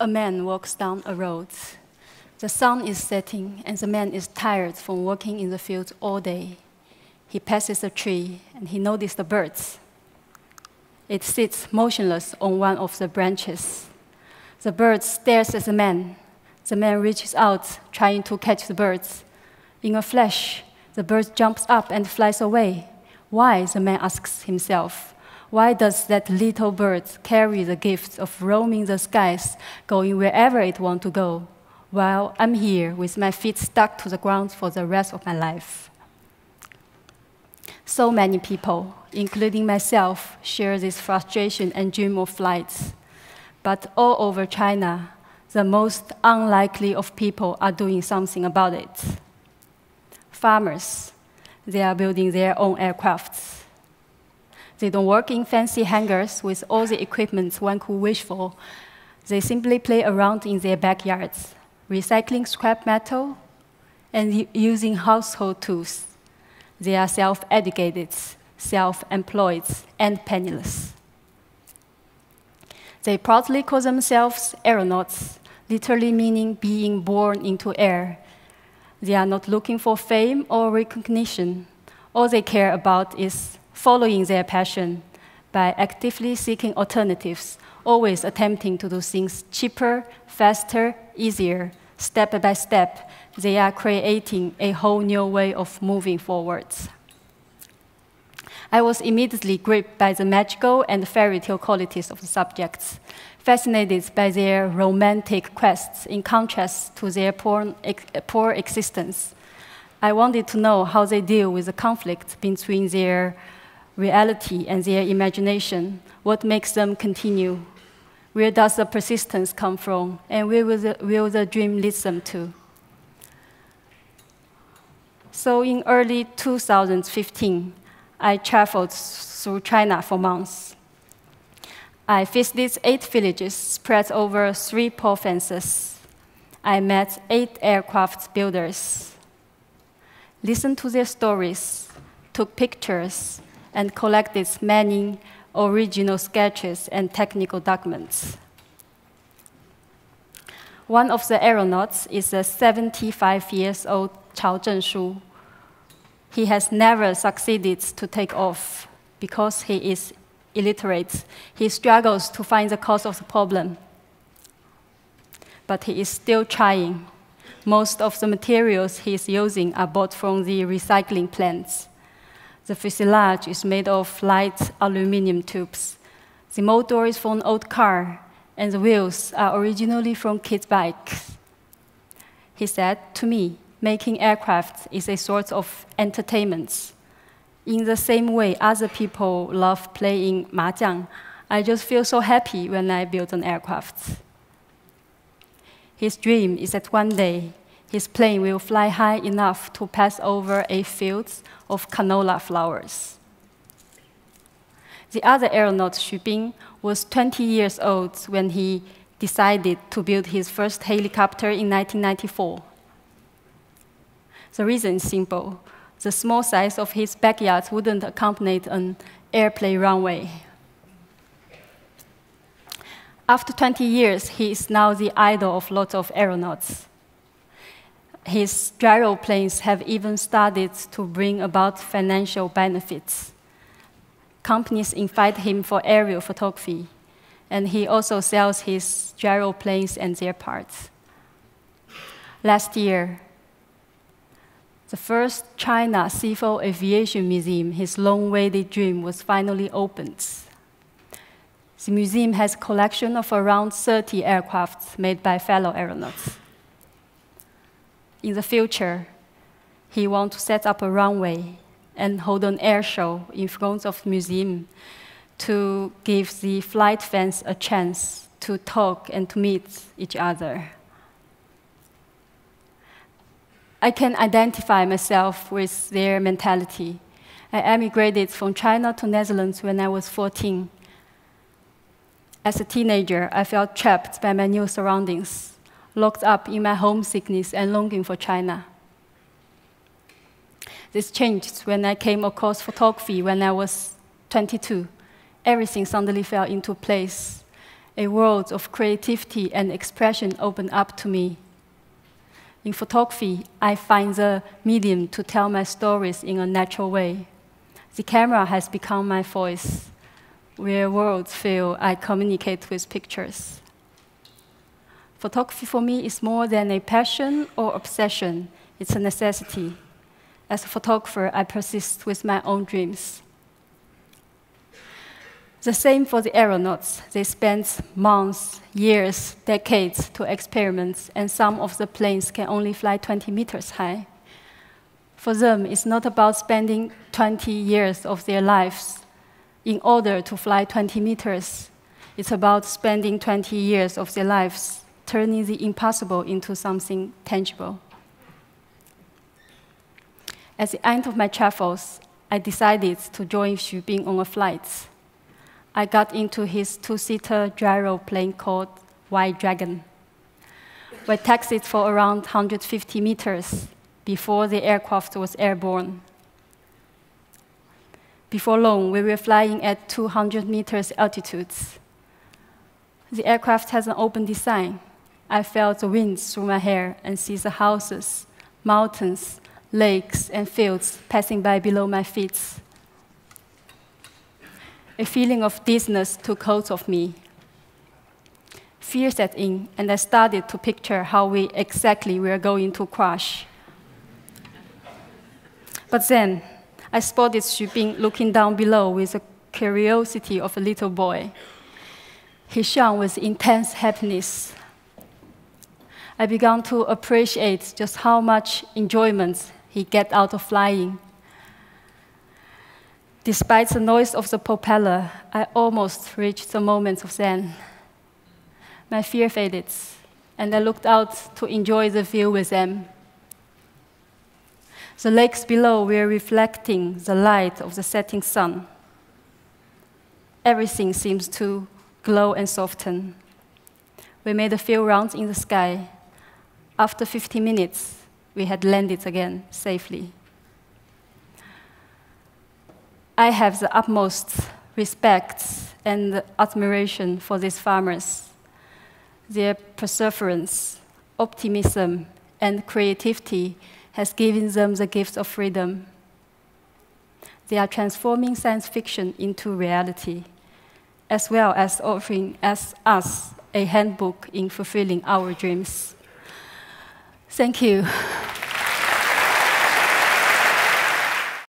A man walks down a road. The sun is setting, and the man is tired from working in the field all day. He passes a tree, and he notices the birds. It sits motionless on one of the branches. The bird stares at the man. The man reaches out, trying to catch the birds. In a flash, the bird jumps up and flies away. Why? The man asks himself. Why does that little bird carry the gift of roaming the skies, going wherever it wants to go, while I'm here with my feet stuck to the ground for the rest of my life? So many people, including myself, share this frustration and dream of flights. But all over China, the most unlikely of people are doing something about it. Farmers, they are building their own aircrafts they don't work in fancy hangars with all the equipment one could wish for. They simply play around in their backyards, recycling scrap metal and using household tools. They are self educated, self employed, and penniless. They proudly call themselves aeronauts, literally meaning being born into air. They are not looking for fame or recognition. All they care about is following their passion by actively seeking alternatives, always attempting to do things cheaper, faster, easier. Step by step, they are creating a whole new way of moving forwards. I was immediately gripped by the magical and fairy tale qualities of the subjects, fascinated by their romantic quests in contrast to their poor, poor existence. I wanted to know how they deal with the conflict between their reality and their imagination, what makes them continue? Where does the persistence come from? And where will the, will the dream lead them to? So in early 2015, I traveled through China for months. I visited eight villages spread over three provinces. I met eight aircraft builders, listened to their stories, took pictures, and collected many original sketches and technical documents. One of the aeronauts is a 75 years old Chao Zhenshu. He has never succeeded to take off because he is illiterate. He struggles to find the cause of the problem. But he is still trying. Most of the materials he is using are bought from the recycling plants. The fuselage is made of light aluminum tubes. The motor is from an old car, and the wheels are originally from kids' bikes. He said to me, making aircraft is a sort of entertainment. In the same way other people love playing mahjong, I just feel so happy when I build an aircraft. His dream is that one day his plane will fly high enough to pass over a field of canola flowers. The other aeronaut, Xu was 20 years old when he decided to build his first helicopter in 1994. The reason is simple. The small size of his backyard wouldn't accommodate an airplane runway. After 20 years, he is now the idol of lots of aeronauts his gyroplanes have even started to bring about financial benefits. Companies invite him for aerial photography, and he also sells his gyroplanes and their parts. Last year, the first China Civil Aviation Museum, his long-awaited dream, was finally opened. The museum has a collection of around 30 aircrafts made by fellow aeronauts in the future, he wants to set up a runway and hold an air show in front of the museum to give the flight fans a chance to talk and to meet each other. I can identify myself with their mentality. I emigrated from China to Netherlands when I was 14. As a teenager, I felt trapped by my new surroundings locked up in my homesickness and longing for China. This changed when I came across photography when I was 22. Everything suddenly fell into place. A world of creativity and expression opened up to me. In photography, I find the medium to tell my stories in a natural way. The camera has become my voice. Where words feel I communicate with pictures. Photography for me is more than a passion or obsession, it's a necessity. As a photographer, I persist with my own dreams. The same for the aeronauts. They spent months, years, decades to experiment, and some of the planes can only fly 20 meters high. For them, it's not about spending 20 years of their lives in order to fly 20 meters. It's about spending 20 years of their lives turning the impossible into something tangible. At the end of my travels, I decided to join Xu Bing on a flight. I got into his two-seater gyroplane called White Dragon. We taxied for around 150 meters before the aircraft was airborne. Before long, we were flying at 200 meters altitudes. The aircraft has an open design. I felt the wind through my hair and see the houses, mountains, lakes, and fields passing by below my feet. A feeling of dizziness took hold of me. Fear set in, and I started to picture how we exactly were going to crash. But then, I spotted Xu looking down below with the curiosity of a little boy. He shone with intense happiness I began to appreciate just how much enjoyment he get out of flying. Despite the noise of the propeller, I almost reached the moment of Zen. My fear faded, and I looked out to enjoy the view with them. The lakes below were reflecting the light of the setting sun. Everything seems to glow and soften. We made a few rounds in the sky, after 50 minutes, we had landed again safely. I have the utmost respect and admiration for these farmers. Their perseverance, optimism, and creativity has given them the gift of freedom. They are transforming science fiction into reality, as well as offering us a handbook in fulfilling our dreams. Thank you.